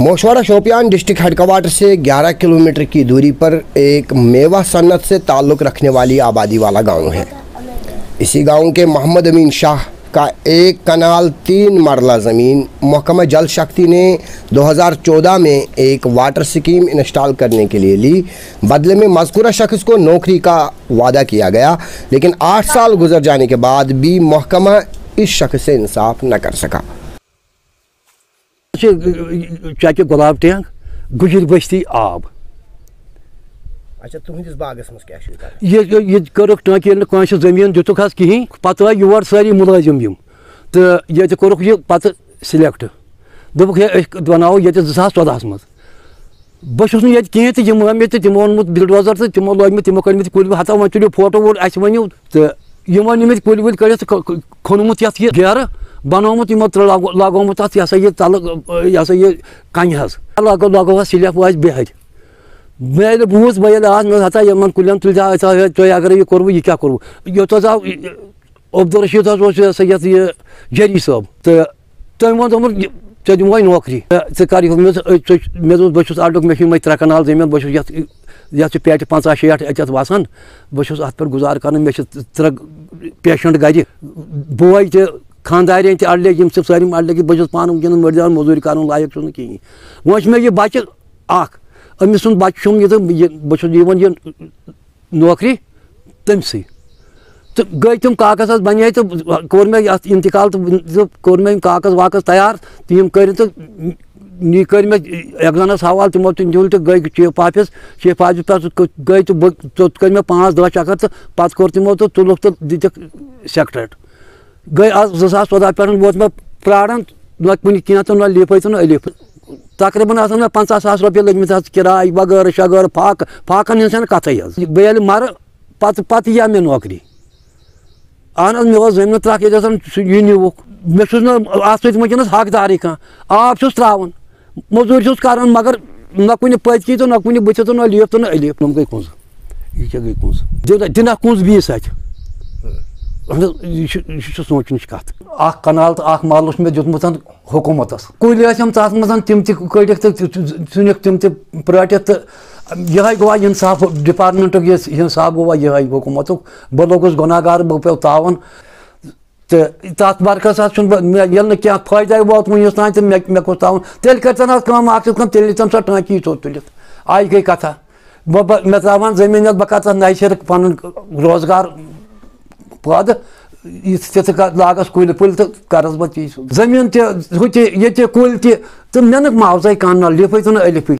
मोशवाड़ा Shopian district headquarter से 11 kilometre की दूरी पर एक मेवा सन्नत से ताल्लुक़ रखने वाली आबादी वाला गाँव है। इसी गाँव के मोहम्मद अमीन शाह का एक कनाल, तीन मरला ज़मीन, महकमा जल शक्ति ने 2014 में एक वाटर स्कीम इंस्टॉल करने के लिए ली। बदले में मजकूरा शख्स को नौकरी का वादा किया गया, लेकिन आठ साल गुजर जाने के बाद भी महकमा इस शख्स से इंसाफ न कर सका। चके गुलाब टैंक गुजर बस्ती आब अच्छा तुहस बागस ये कर्क टाँक ये कस ज़मीन दितुक कहें पे आए योर सारी मुलाजिम यम तो ये कोर्क यह पे सिलेक्ट दोप बनाओ ये जसास चौदह मज बहुत ये कहें तो यम मे तमो ओनमुत बिलडोजर तो तमो लोग तमो कर कुल हता वो तुलो फ़ोटो वोट अस वनो तो यमो निमित कुल वुल कड़ खोनमुत ये गेर बनोमुत यमो लगोमुत अत यह यह तल यह यह कन हज लगो लगो स्लिप वो बेहद मे बूज बे आज मे यमन कुलन तुल तुम अगर यह कोर यह क्या कोर योत आव अब्दुल रशीद यह यह जरी साहब तो तम वो दोपन ऐ दिमो नौकरी ऐ कर मे बहुत अडुक मे त्रे कनाल ज़मीन बहुत ये पेट पंचा शेठ अत वसान बहुत अत पे गुजार कर मे त्रे पेशेंट गर बोय त खानदार ते अड़ लगे सारी अड़ लगे बहुत पान वनकन मर्दान मजूरी कर लायक कहें वो मे यह बच्चे अमिस सुन बच्चे ये बहुत यह नौकरी तमस तो गई तुम कागज़ बने तो कोर मे इंतकाल तो कोर मे कागज़ वागज तैयार तो यम कर तो नी कर मे एग्जानस हवाल तमो तुल तो गई चीफ ऑफ़िस चीफ ऑफ़िस पे गई तो कर मे पाँच दह चक्कर तो पत कोर तमो तो तुलुक तो दिख गई आज जो सास चौदह पे वोत मे प्राण न कुन कह न लिफ न अलिफ तकरीबन मे पंचा सास रुपये लगे किराय बगैर शगर फाक फाकन हज कथ बह मर पत पत या मे नौकरी अहन मे ज़मीन त्रक ये नुक मे वनकस हकदारी कह आब त्रावान मजूर कर मगर न कुन पतकी तो न कुन बुथ तो न लीफ तो न अलीफ नम गई कुंज यह गई दिन बीस अत सोचन कत कनाल तो महल मे दुतमुत हुकूमत कुल तथ मज तम तड़िक तो चुनिक तम तट तो यह गवा इंसाफ डिपार्टमेंट इंसाफ गवा यह हुकूमत बह लोगस गुनागार बह पे तावन तो तथ बरकस ये क्या फ़ायदा वोत वस तो मे मे कुछ तावन तेल कर तेल तम सा टाँकी चो तुलित आई गई कथा मे त्रावान ज़मीन बह कर नशर पन रोज़गार पद लागस कुल तो करस बह चीज़ ज़मीन तुल तो मे मुआवजा कह लिफ तो अलिफ